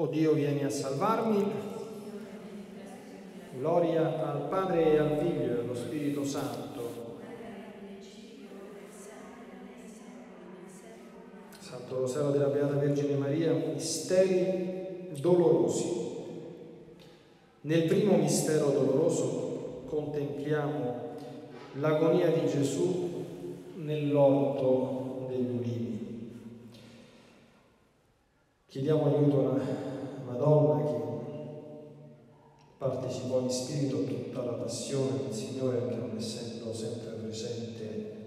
O Dio, vieni a salvarmi. Gloria al Padre e al Figlio e allo Spirito Santo. Santo Rosario della Beata Vergine Maria, misteri dolorosi. Nel primo mistero doloroso contempliamo l'agonia di Gesù nell'orto degli ulivi. Chiediamo aiuto alla Madonna che partecipò in spirito tutta la passione del Signore anche non essendo sempre presente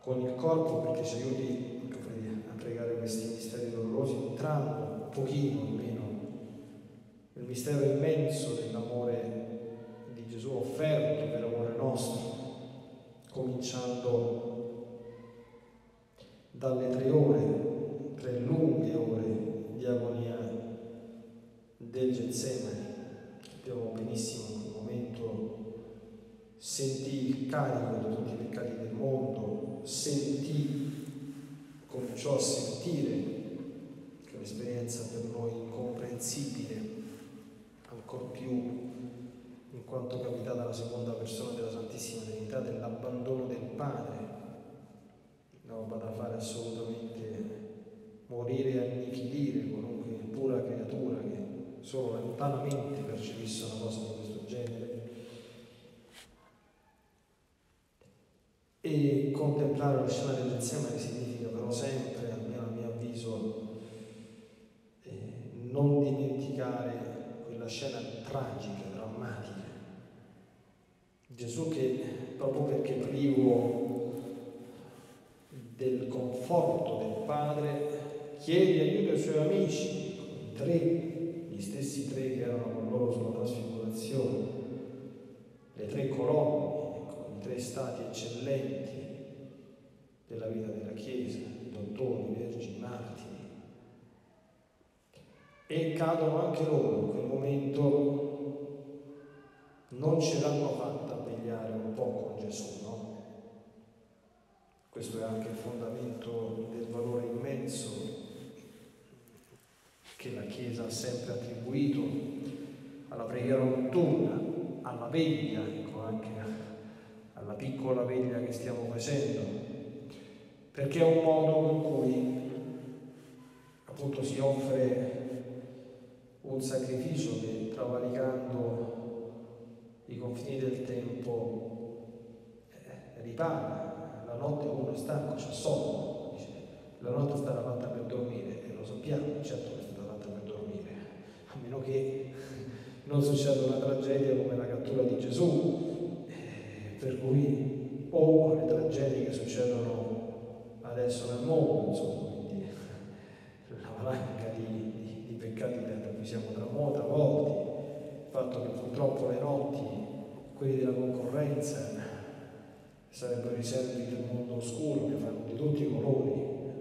con il corpo perché ci aiuti a pregare questi misteri dolorosi entrando un pochino almeno nel mistero immenso dell'amore di Gesù offerto per amore nostro cominciando dalle tre ore, tre lunghe ore di agonia del Getsemani. Sappiamo benissimo in quel momento sentì il carico di tutti i peccati del mondo, sentì, cominciò a sentire, che è un'esperienza per noi incomprensibile, ancor più in quanto capitata alla seconda persona della Santissima Trinità, dell'abbandono del Padre, roba da fare assolutamente morire e annichilire qualunque pura creatura che solo lontanamente percepisse una cosa di questo genere. E contemplare la scena del Getsemane significa però sempre, almeno a mio avviso, eh, non dimenticare quella scena tragica, drammatica. Gesù che proprio perché privo del conforto del Padre chiede aiuto ai suoi amici, tre stessi tre che erano con loro sulla trasfigurazione, le tre colonne, ecco, i tre stati eccellenti della vita della Chiesa, dottori, vergini, martiri. E cadono anche loro in quel momento, non ce l'hanno fatta a vegliare un po' con Gesù, no? Questo è anche il fondamento del valore immenso che la Chiesa ha sempre attribuito alla preghiera notturna, alla veglia, ecco anche alla piccola veglia che stiamo facendo, perché è un modo con cui appunto si offre un sacrificio che travalicando i confini del tempo eh, ripara. La notte uno è stanco, c'ha sonno, dice, la notte sta fatta per dormire e lo sappiamo, certo che non succeda una tragedia come la cattura di Gesù, eh, per cui o le tragedie che succedono adesso nel mondo, insomma, quindi la valanga di, di, di peccati da cui siamo travolti, il fatto che purtroppo le notti, quelli della concorrenza, sarebbero i servi del mondo oscuro che fanno di tutti i colori,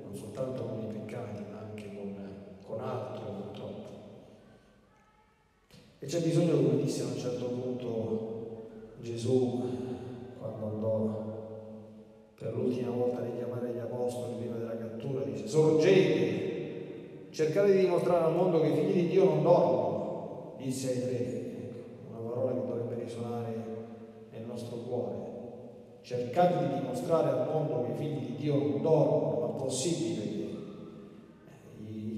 non soltanto con i peccati, ma anche con, con altro e c'è bisogno, come disse a un certo punto Gesù, quando andò per l'ultima volta a richiamare gli apostoli prima della cattura, dice, sorgete, cercate di dimostrare al mondo che i figli di Dio non dormono, disse ai tre, una parola che dovrebbe risuonare nel nostro cuore. Cercate di dimostrare al mondo che i figli di Dio non dormono, ma è possibile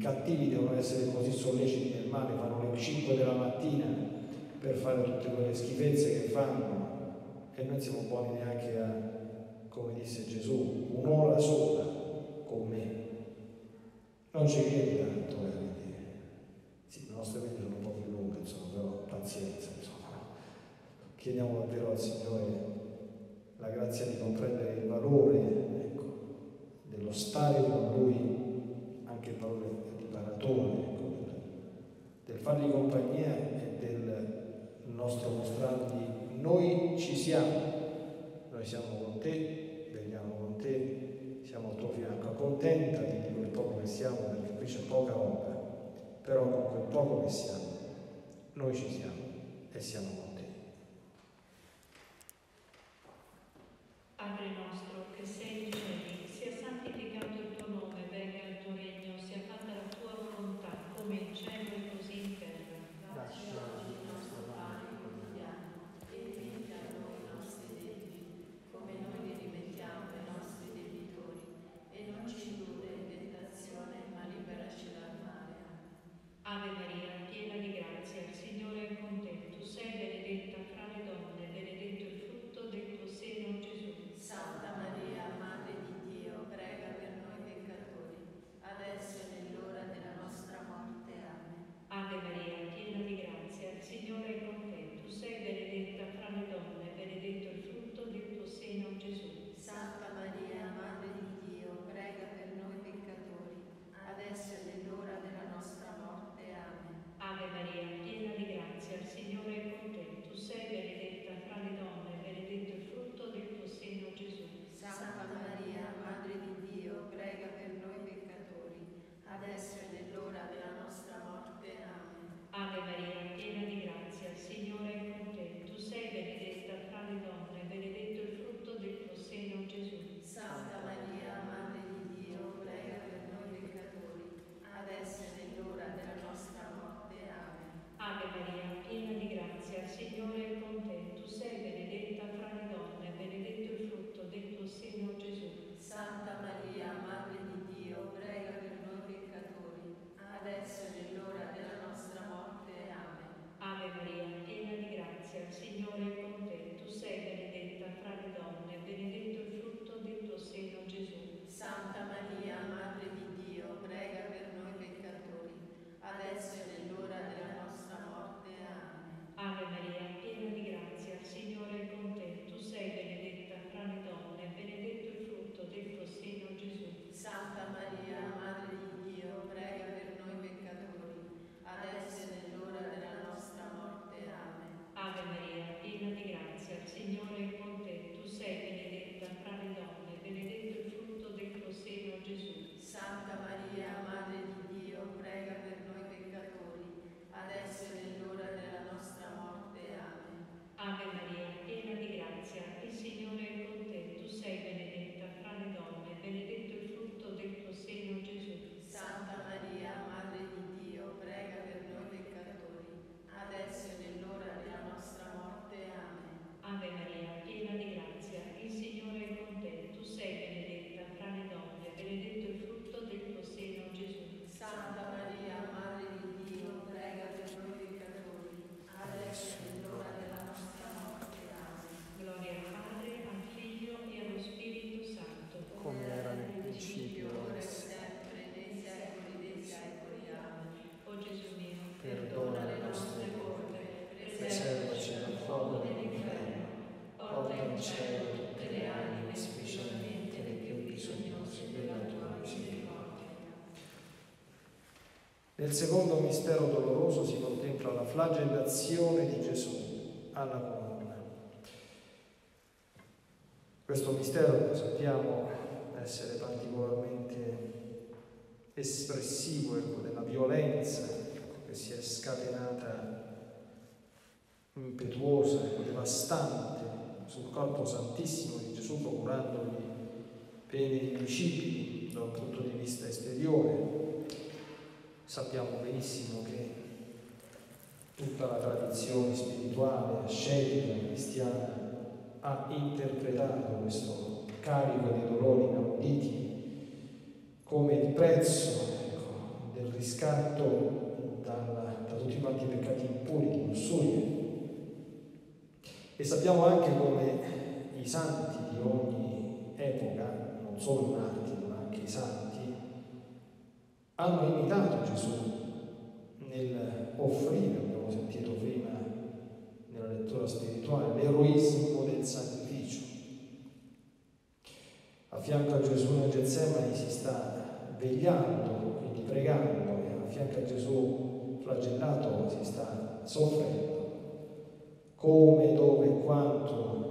cattivi devono essere così solleciti nel male, fanno le 5 della mattina per fare tutte quelle schifezze che fanno e noi siamo buoni neanche a, come disse Gesù, un'ora sola con me. Non ci chiedi tanto, eh, sì, le nostre vite sono un po' più lunghe, insomma, però pazienza, insomma. Chiediamo davvero al Signore la grazia di comprendere il valore ecco, dello stare con Lui, anche il valore dottore, del fargli compagnia e del nostro mostrargli noi ci siamo, noi siamo con te, veniamo con te, siamo al tuo fianco, accontentati di quel poco che siamo perché qui c'è poca roba, però con quel poco che siamo, noi ci siamo e siamo con te. Padre nostro che sei Nel secondo mistero doloroso si contempla la flagellazione di Gesù alla colonna. Questo mistero lo sappiamo essere particolarmente espressivo ecco, della violenza che si è scatenata impetuosa, devastante sul corpo santissimo di Gesù, procurandogli pene indicibili da un punto di vista esteriore. Sappiamo benissimo che tutta la tradizione spirituale, ascetica, cristiana ha interpretato questo carico di dolori inauditi come il prezzo ecco, del riscatto dalla, da tutti quanti i peccati impuri di lussuria e sappiamo anche come i santi di ogni epoca, non solo i martiri ma anche i santi, hanno imitato Gesù nel offrire, abbiamo sentito prima nella lettura spirituale, l'eroismo del sacrificio. A fianco a Gesù nel Getsemani si sta vegliando, quindi pregando, e a fianco a Gesù flagellato si sta soffrendo come, dove e quanto,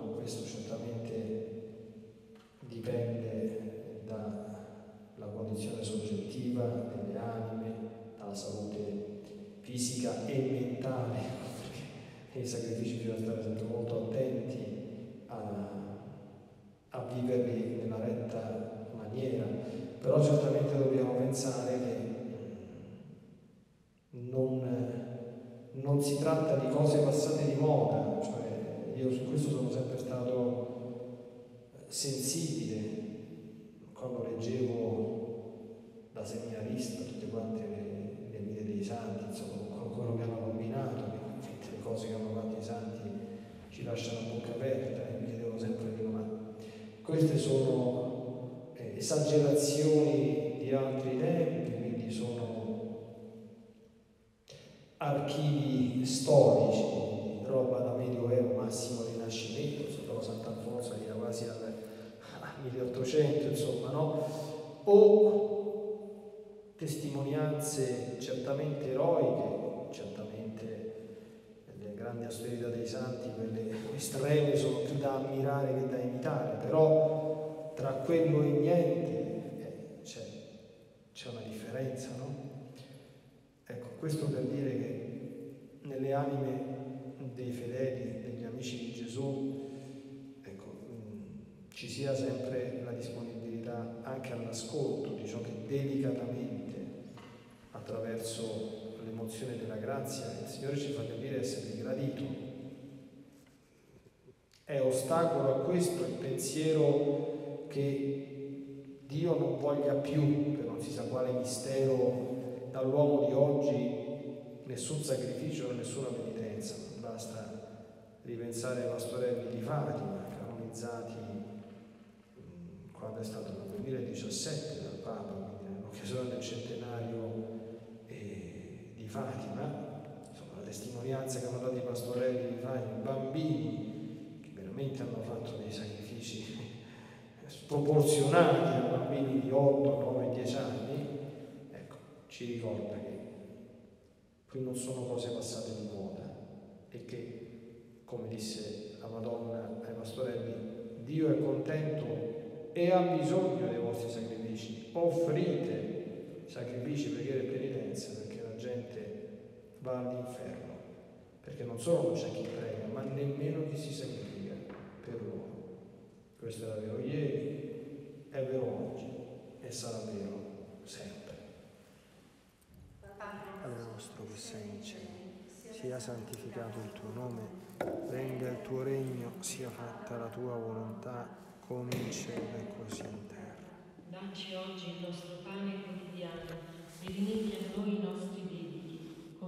soggettiva delle anime, dalla salute fisica e mentale, perché i sacrifici bisogna stare sempre molto attenti a, a viverli nella retta maniera, però certamente dobbiamo pensare che non non si tratta di cose passate di moda, cioè io su questo sono sempre stato sensibile quando leggevo da seminarista tutte quante le, le vite dei santi, insomma, con quello che hanno combinato, tutte le cose che hanno fatto i santi ci lasciano a bocca aperta e mi chiedevo sempre di ma queste sono eh, esagerazioni di altri tempi, quindi sono archivi storici, roba da medioevo massimo rinascimento, sotto Sant'Alfonso arriva quasi al 1800, insomma, no? O testimonianze certamente eroiche, grandi austerità dei santi, quelle estreme sono più da ammirare che da imitare, però tra quello e niente eh, c'è, una differenza, no? Ecco, questo per dire che nelle anime dei fedeli, degli amici di Gesù, ecco, ci sia sempre la disponibilità anche all'ascolto di ciò che delicatamente, attraverso l'emozione della grazia, il Signore ci fa capire essere gradito. È ostacolo a questo il pensiero che Dio non voglia più, per non si sa quale mistero dall'uomo di oggi nessun sacrificio nessuna penitenza, basta ripensare ai pastorelli di Fatima, canonizzati mm, quando è stato nel 2017 dal Papa, quindi nell'occasione del centenario Fatima, insomma la testimonianza che hanno dato i pastorelli di Fatima, i bambini che veramente hanno fatto dei sacrifici sproporzionati a bambini di 8, 9, 10 anni, ci ricorda che qui non sono cose passate di moda e che, come disse la Madonna ai pastorelli, Dio è contento e ha bisogno dei vostri sacrifici. Offrite sacrifici, preghiere e penitenza va all'inferno, perché non solo non c'è chi prega, ma nemmeno chi si sacrifica per loro. Questo era vero ieri, è vero oggi e sarà vero sempre. Padre nostro che sei in cielo, sia santificato il tuo nome, venga il tuo regno, sia fatta la tua volontà, come in cielo e così in terra. Dacci oggi il nostro pane quotidiano e rimetti a noi i nostri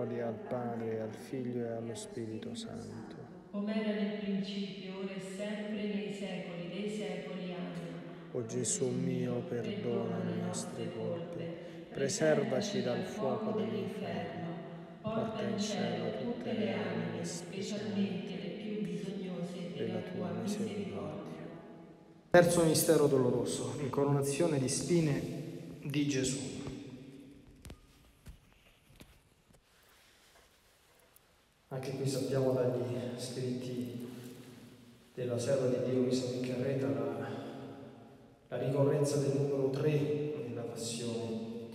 Gloria al Padre, al Figlio e allo Spirito Santo. Come era nel principio, ora e sempre, nei secoli dei secoli. Amen. O Gesù mio, perdona le nostre colpe, preservaci dal fuoco dell'inferno, porta in cielo tutte le anime, specialmente le più bisognose della tua misericordia. Terzo mistero doloroso, incoronazione di spine di Gesù. Anche qui sappiamo dagli scritti della serva di Dio Luisa Piccarreta la, la ricorrenza del numero 3 nella passione.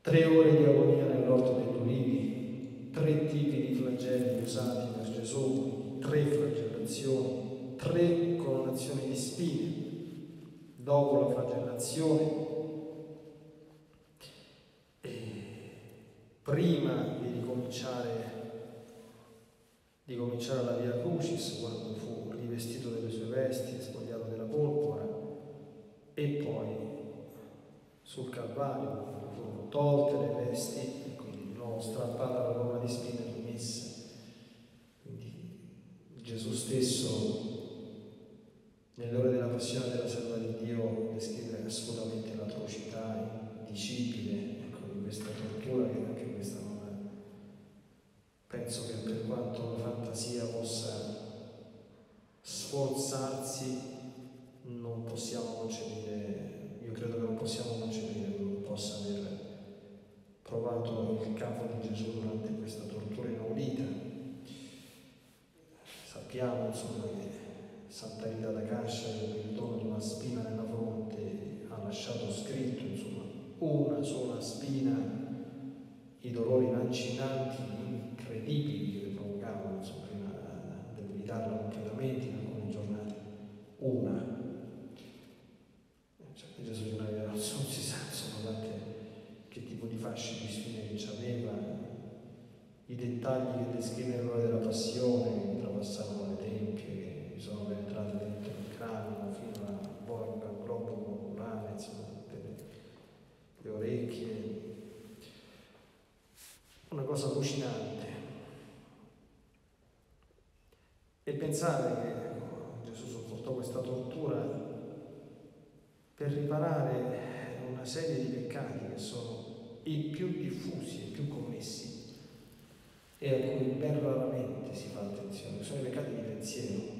Tre ore di agonia nell'orto degli ulivi, tre tipi di flagelli usati per Gesù, tre flagellazioni, tre coronazioni di spine. Dopo la flagellazione, e prima di ricominciare, di cominciare la via Crucis, quando fu rivestito delle sue vesti, spogliato della polvora, e poi sul Calvario, furono tolte le vesti e quindi di nuovo strappata la corona di spine e rimessa. Quindi Gesù stesso nell'ora della passione della serva di Dio descrive assolutamente l'atrocità indicibile ecco, di questa tortura che anche questa. Penso che per quanto la fantasia possa sforzarsi non possiamo concepire io credo che non possiamo concepire che non possa aver provato il capo di Gesù durante questa tortura inaudita. Sappiamo insomma che Santa Rita da Cascia il dono di una spina nella fronte ha lasciato scritto insomma una sola spina i dolori lancinanti incredibili che le provocavano, insomma, prima devo evitarla completamente in alcune giornate, una. Eh, cioè, Gesù di Maria non si sa insomma tante, che tipo di fasci di sfide che aveva, i dettagli che descrive l'ora della passione, che trapassavano le tempie, che sono entrate dentro il cranio fino alla borda, al globo oculare, insomma, le, le orecchie una cosa allucinante. E pensare che ecco, Gesù sopportò questa tortura per riparare una serie di peccati che sono i più diffusi, i più commessi e a cui ben raramente si fa attenzione, sono i peccati di pensiero.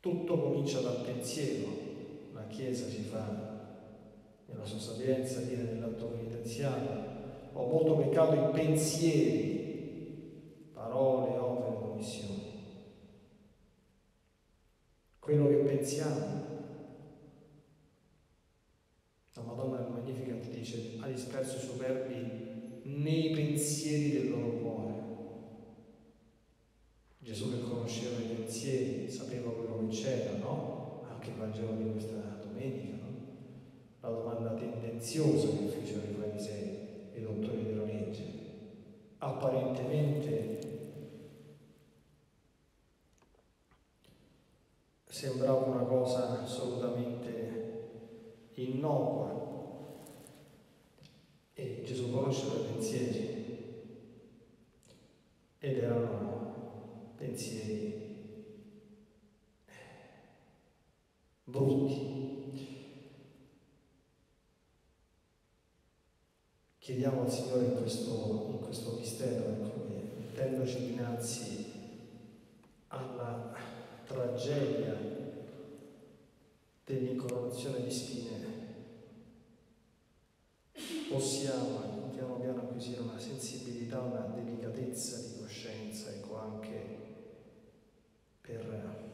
Tutto comincia dal pensiero, la Chiesa si fa nella sua sapienza dire nell'atto penitenziale ho molto peccato in pensieri, parole, opere, commissioni. Quello che pensiamo. La Madonna del ti dice, ha disperso i superbi nei pensieri del loro cuore. Chiediamo al Signore in questo, in questo mistero, ecco, mettendoci dinanzi alla tragedia dell'incoronazione di spine, possiamo piano piano acquisire una sensibilità, una delicatezza di coscienza, ecco anche per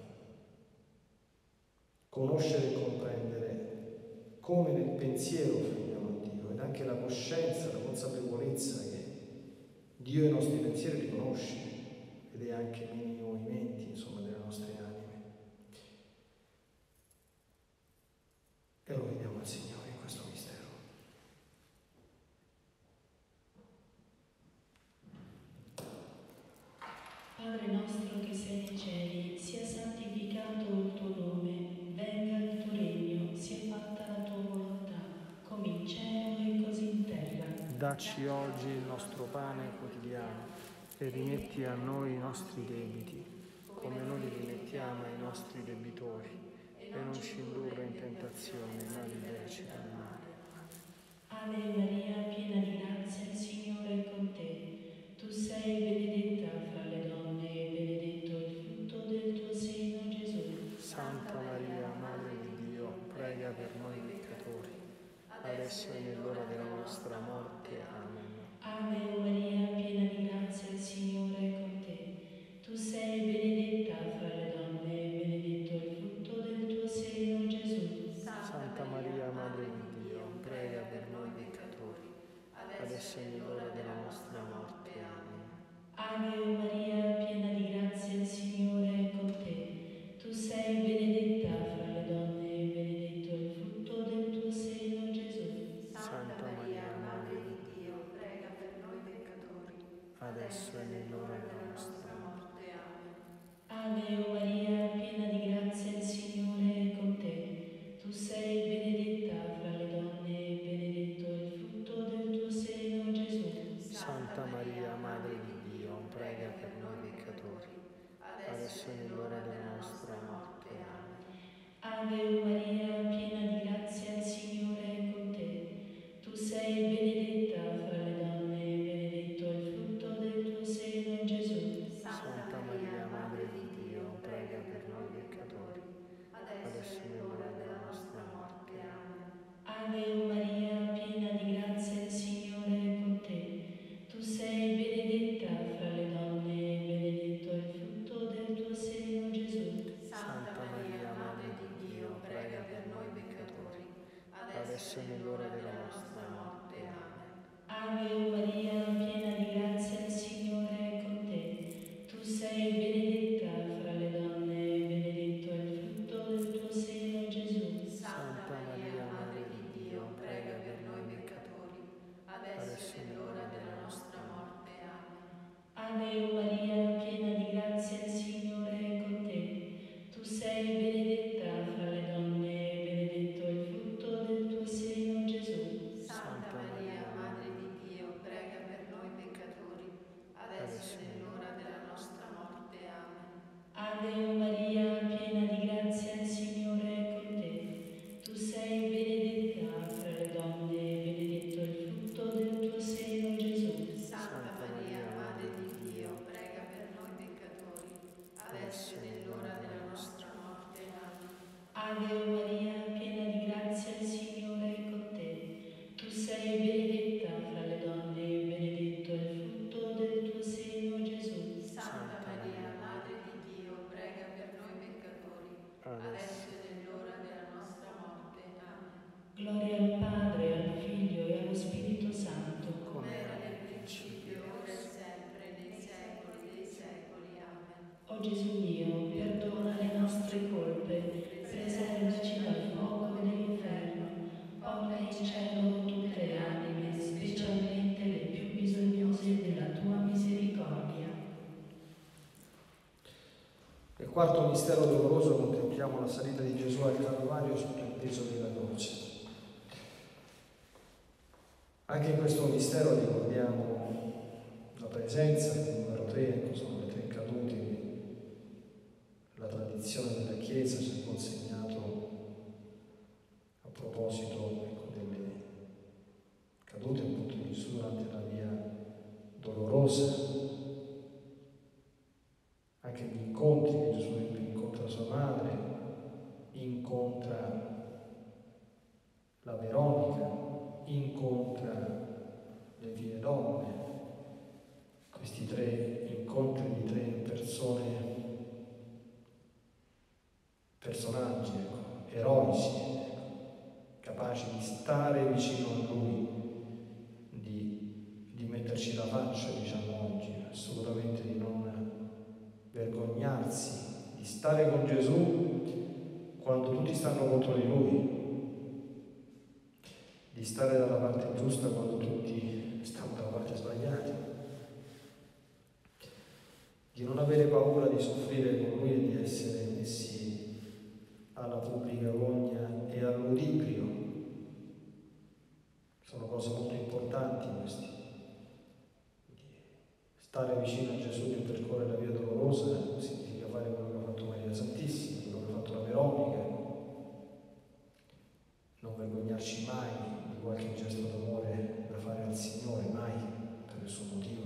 conoscere e comprendere come nel pensiero fino anche la coscienza, la consapevolezza che Dio i nostri pensieri li conosce ed è anche nei movimenti insomma, delle nostre anime. Dacci oggi il nostro pane quotidiano e rimetti a noi i nostri debiti, come noi rimettiamo ai nostri debitori, e non ci indurre in tentazione, ma liberaci dal male. Amen. Señor. Gesù mio, perdona le nostre colpe, preservaci dal fuoco dell'inferno, porta in cielo tutte le anime, specialmente le più bisognose della tua misericordia. Nel quarto mistero doloroso contempliamo la salita di Gesù al Calvario sotto il peso della croce. Anche in questo mistero ricordiamo la presenza metterci la faccia, diciamo oggi, assolutamente di non vergognarsi, di stare con Gesù quando tutti stanno contro di lui, di stare dalla parte giusta quando tutti stanno dalla parte sbagliata, di non avere paura di soffrire con lui e di essere messi alla pubblica gogna e all'udibrio. Sono cose molto importanti queste. Stare vicino a Gesù che percorre la via dolorosa significa fare quello che ha fatto Maria Santissima, quello che ha fatto la Veronica, non vergognarci mai qualche gesto d'amore da fare al Signore, mai per nessun motivo.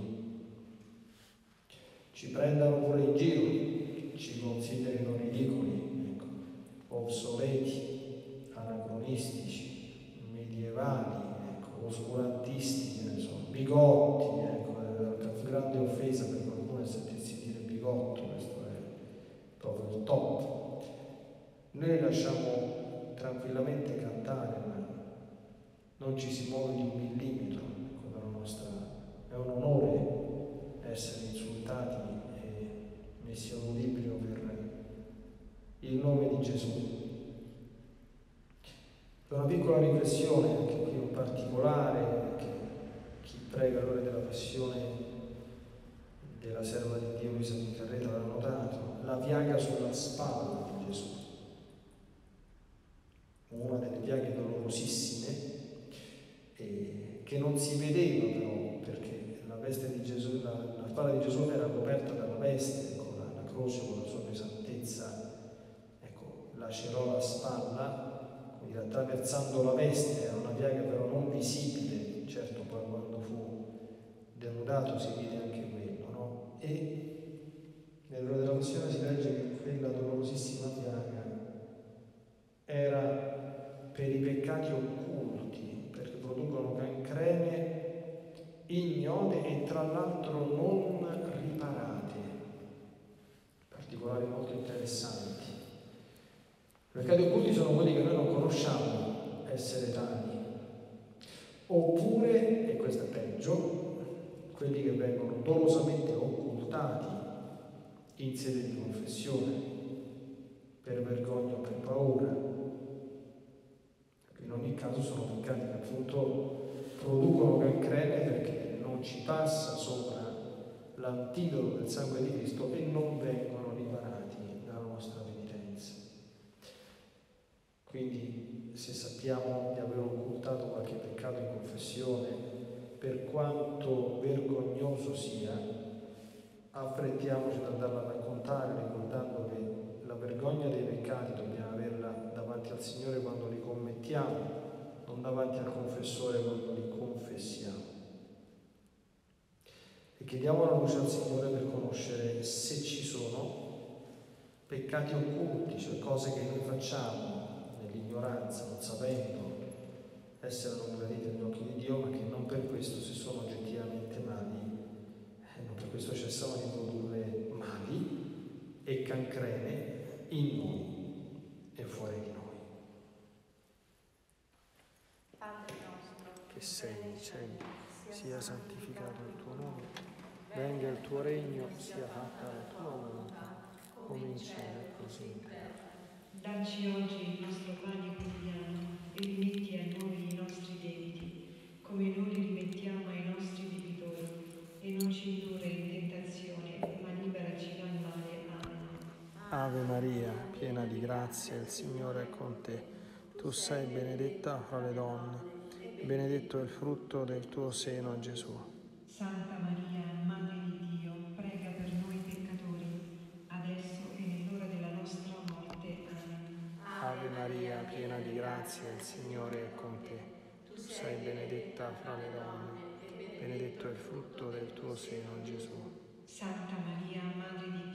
Ci prendano pure in giro, ci considerino ridicoli, ecco, obsoleti, anacronistici, medievali, ecco, oscurantisti, so, bigotti, grande offesa per qualcuno è sentirsi dire bigotto, questo è proprio il top. Noi lasciamo tranquillamente cantare, ma non ci si muove di un millimetro con la nostra. È un onore essere insultati e messi a un libro per il nome di Gesù. Una piccola riflessione, anche qui un particolare, che chi prega l'ora della passione della serva di Dio Luisa di Carreta l'ha notato, la piaga sulla spalla di Gesù. Una delle piaghe dolorosissime eh, che non si vedeva però perché la di Gesù, la, la spalla di Gesù era coperta dalla veste con la, la croce, con la sua pesantezza, ecco, lacerò la spalla, attraversando la veste, era una piaga però non visibile, certo poi quando fu denudato si vide anche? E nell'ora della passione si legge che quella dolorosissima piaga era per i peccati occulti producono cancrene ignode e tra l'altro non riparate. Particolari molto interessanti. I peccati occulti sono quelli che noi non conosciamo essere tali. Oppure, e questo è peggio, quelli che vengono dolosamente occultati in sede di confessione, per vergogna o per paura in ogni caso sono peccati che appunto producono cancrene perché non ci passa sopra l'antidoto del sangue di Cristo e non vengono riparati dalla nostra penitenza. Quindi se sappiamo di aver occultato qualche peccato in confessione, per quanto vergognoso sia, affrettiamoci ad andarla a raccontare ricordando che la vergogna dei peccati dobbiamo averla davanti al Signore quando li commettiamo, non davanti al confessore quando li confessiamo. E chiediamo la luce al Signore per conoscere se ci sono peccati occulti, cioè cose che noi facciamo nell'ignoranza, non sapendo essere non gradite agli occhi di Dio, ma che non per questo, se sono questo cessano di produrre mali e cancrene in noi e fuori di noi. Padre nostro, che sei nei cieli, sia santificato il tuo nome, venga il tuo regno, sia fatta la tua volontà, come in cielo così in terra. Dacci oggi il nostro pane quotidiano e rimetti a noi i nostri debiti, come noi li rimettiamo ai nostri debitori, e non ci indurre in tentazione, ma liberaci dal male. Amen. Ave il Signore è con te. Tu sei benedetta fra le donne, benedetto è il frutto del tuo seno, Gesù. Santa Maria, Madre di Dio, prega per noi peccatori, adesso e nell'ora della nostra morte. Amen. Ave Maria, piena di grazia, il Signore è con te. Tu sei benedetta fra le donne, benedetto è il frutto del tuo seno, Gesù. Santa Maria, Madre di Dio,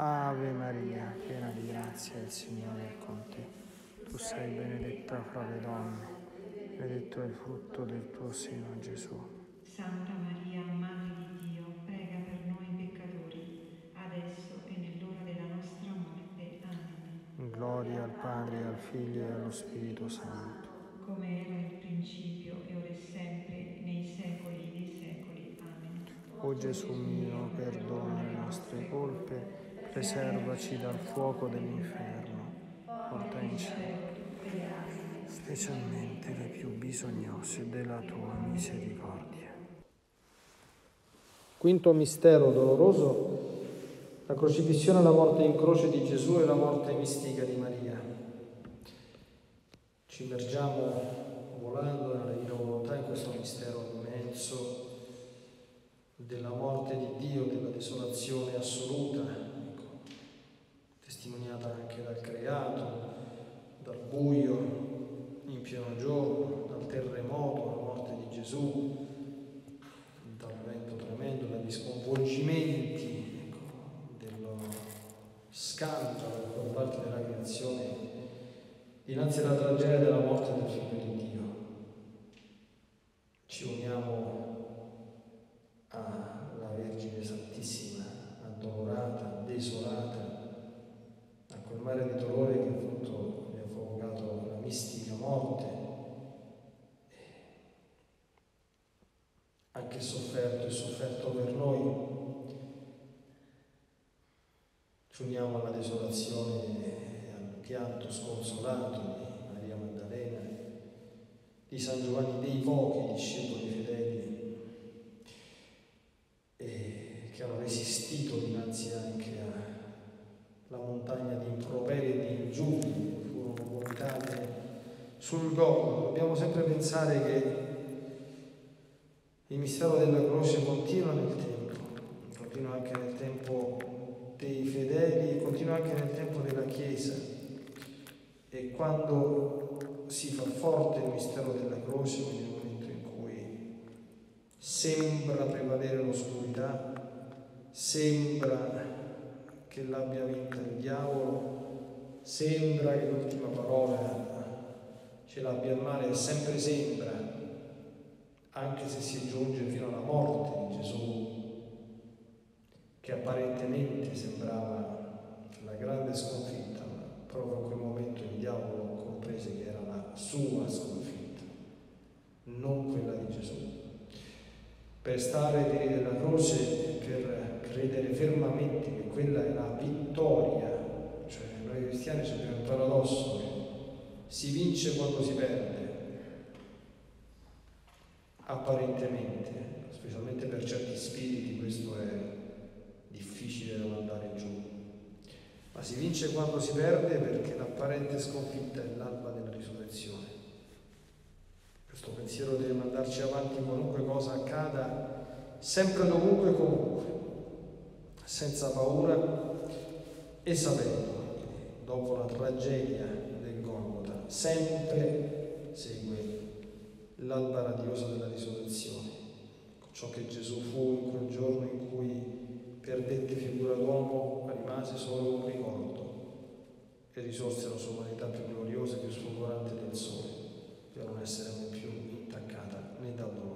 Ave Maria, piena di grazia, il Signore è con te. Tu sei benedetta fra le donne, benedetto è il frutto del tuo seno, Gesù. Santa Maria, Madre di Dio, prega per noi peccatori, adesso e nell'ora della nostra morte. Amen. Gloria al Padre, al Figlio e allo Spirito Santo. Come era il principio e ora e sempre, nei secoli dei secoli. Amen. O Gesù mio, perdona le nostre colpe, preservaci dal fuoco dell'inferno, porta in cielo specialmente le più bisognose della tua misericordia. Quinto mistero doloroso, la crocifissione la morte in croce di Gesù e la morte mistica di Maria. Ci immergiamo volando nella divina volontà in questo mistero immenso della morte di Dio, della desolazione assoluta, testimoniata anche dal creato, dal buio in pieno giorno, dal terremoto, la morte di Gesù, dal vento tremendo, dagli sconvolgimenti, ecco, dello scandalo da parte della creazione dinanzi alla tragedia della morte del Figlio di Dio. Ci uniamo mare di dolore che appunto vi ha provocato la mistica morte, anche sofferto e sofferto per noi. Ci uniamo alla desolazione e al pianto sconsolato di Maria Maddalena, di San Giovanni dei pochi discepoli fedeli e che hanno resistito montagna di ingiurie furono vomitate sul Golgotha. Dobbiamo sempre pensare che il mistero della croce continua nel tempo, continua anche nel tempo dei fedeli, continua anche nel tempo della Chiesa. E quando si fa forte il mistero della croce, quindi nel momento in cui sembra prevalere l'oscurità, sembra che l'abbia vinta il diavolo, sembra che l'ultima parola ce l'abbia il male, sempre sembra, anche se si giunge fino alla morte di Gesù, che apparentemente sembrava la grande sconfitta, ma proprio in quel momento il diavolo comprese che era la sua sconfitta, non quella di Gesù. Per stare della croce per credere fermamente che quella è la vittoria, noi cristiani abbiamo un paradosso che si vince quando si perde, apparentemente, specialmente per certi spiriti questo è difficile da mandare giù, ma si vince quando si perde perché l'apparente sconfitta è l'alba della risurrezione. Questo pensiero deve mandarci avanti qualunque cosa accada, sempre dovunque comunque, senza paura e sapendo, dopo la tragedia del Golgota, sempre segue l'alba radiosa della risurrezione, ciò che Gesù fu in quel giorno in cui perdette figura d'uomo rimase solo un ricordo e risorse la sua umanità più gloriosa e più sfolgorante del sole, per non essere più intaccata né dal dolore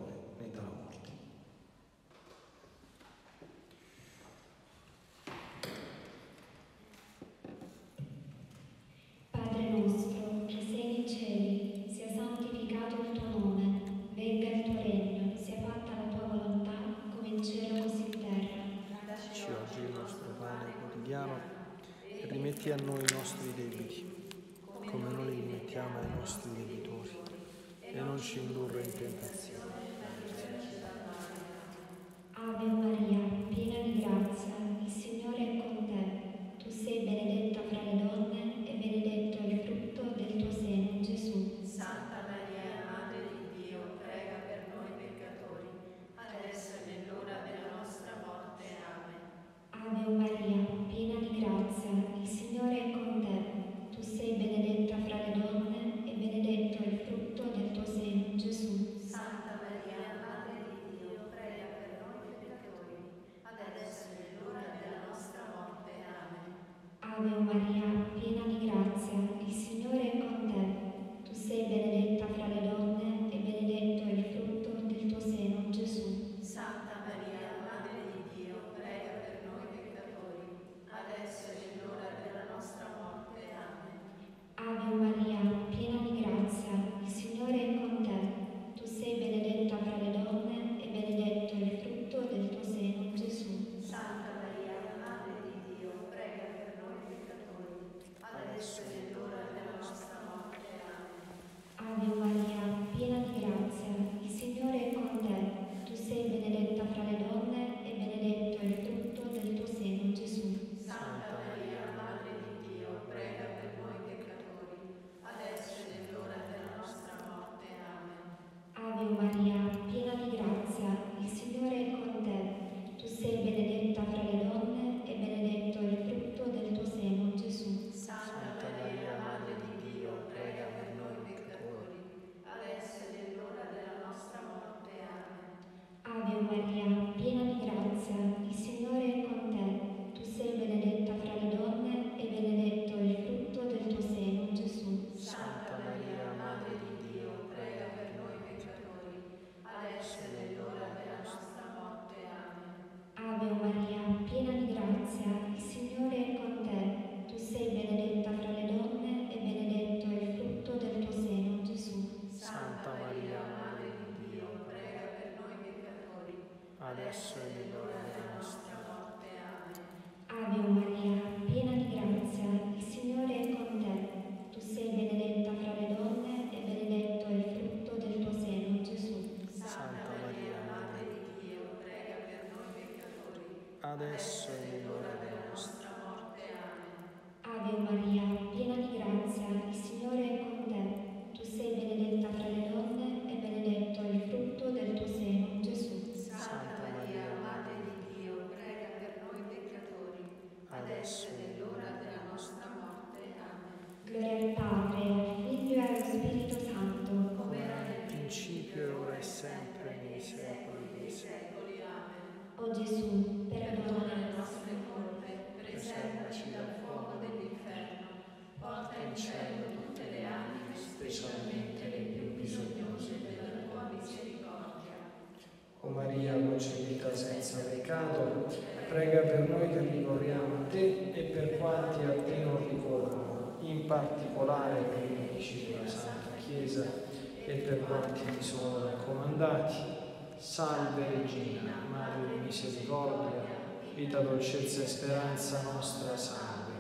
vita, dolcezza e speranza nostra, salve.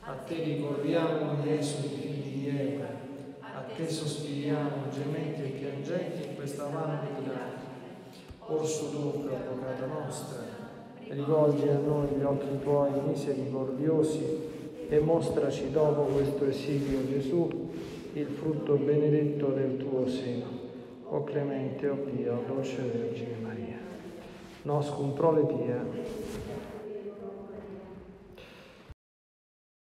A te ricorriamo, Gesù, figli di Eva, a te sospiriamo, gementi e piangenti in questa valle di lacrime. Orso dunque, avvocata nostra, rivolgi a noi gli occhi tuoi misericordiosi e mostraci dopo questo esilio Gesù il frutto benedetto del tuo seno. O clemente, o pia, o dolce Vergine Maria. Nos cum prole pia,